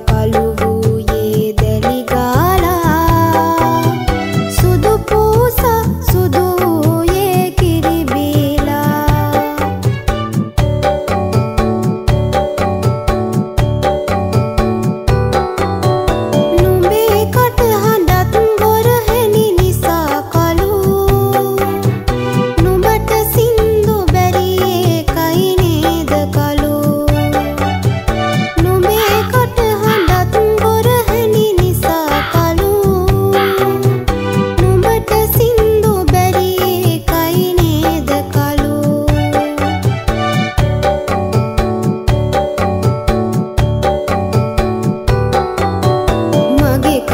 palo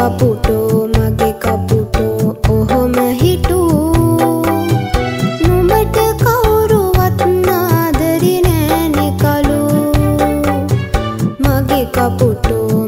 කපුටෝ මගේ කපුටෝ ඔහොම හිටු. නුඹට කවුරුවත් නාදරි නෑනෙ කලු මගේ කපුටෝ